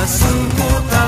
Mas por